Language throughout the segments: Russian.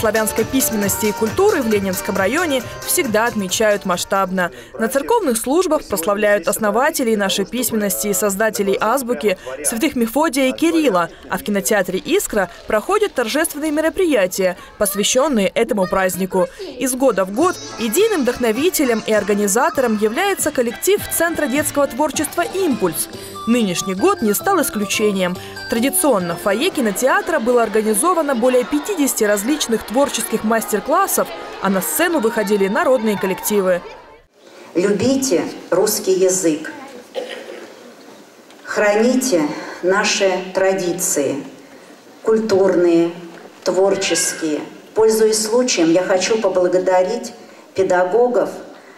славянской письменности и культуры в Ленинском районе всегда отмечают масштабно. На церковных службах прославляют основателей нашей письменности и создателей азбуки святых Мефодия и Кирилла, а в кинотеатре «Искра» проходят торжественные мероприятия, посвященные этому празднику. Из года в год идейным вдохновителем и организатором является коллектив Центра детского творчества «Импульс». Нынешний год не стал исключением. Традиционно в фойе кинотеатра было организовано более 50 различных творческих мастер-классов, а на сцену выходили народные коллективы. Любите русский язык. Храните наши традиции, культурные, творческие. Пользуясь случаем, я хочу поблагодарить педагогов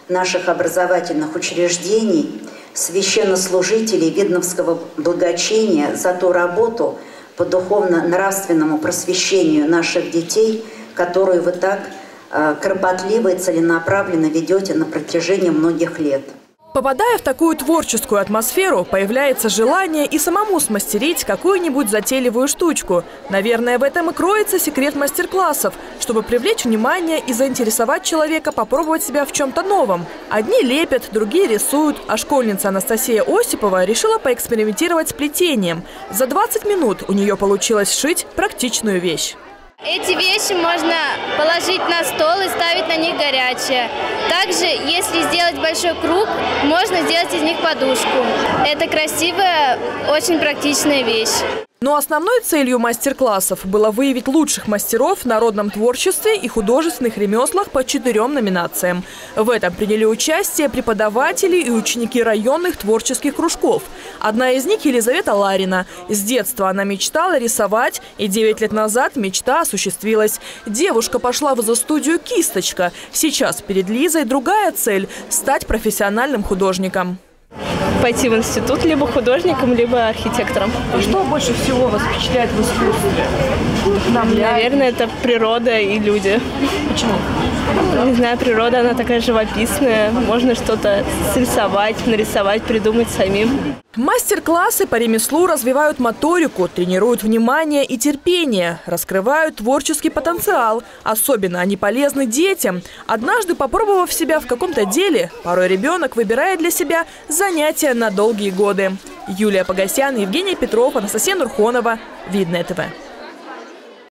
наших образовательных учреждений – священнослужителей Видновского благочиния за ту работу по духовно-нравственному просвещению наших детей, которую вы так э, кропотливо и целенаправленно ведете на протяжении многих лет. Попадая в такую творческую атмосферу, появляется желание и самому смастерить какую-нибудь затейливую штучку. Наверное, в этом и кроется секрет мастер-классов, чтобы привлечь внимание и заинтересовать человека попробовать себя в чем-то новом. Одни лепят, другие рисуют, а школьница Анастасия Осипова решила поэкспериментировать с плетением. За 20 минут у нее получилось сшить практичную вещь. Эти вещи можно положить на стол и ставить на них горячее. Также, если сделать большой круг, можно сделать из них подушку. Это красивая, очень практичная вещь. Но основной целью мастер-классов было выявить лучших мастеров в народном творчестве и художественных ремеслах по четырем номинациям. В этом приняли участие преподаватели и ученики районных творческих кружков. Одна из них – Елизавета Ларина. С детства она мечтала рисовать, и 9 лет назад мечта осуществилась. Девушка пошла в изо-студию «Кисточка». Сейчас перед Лизой другая цель – стать профессиональным художником пойти в институт либо художником, либо архитектором. Что больше всего вас впечатляет в искусстве? Наверное, это природа и люди. Почему? Не знаю, природа, она такая живописная. Можно что-то срисовать, нарисовать, придумать самим. Мастер-классы по ремеслу развивают моторику, тренируют внимание и терпение, раскрывают творческий потенциал. Особенно они полезны детям. Однажды, попробовав себя в каком-то деле, порой ребенок выбирает для себя на долгие годы. Юлия Погосян, Евгений Петров, Анастасия Нурхонова. Видно ТВ.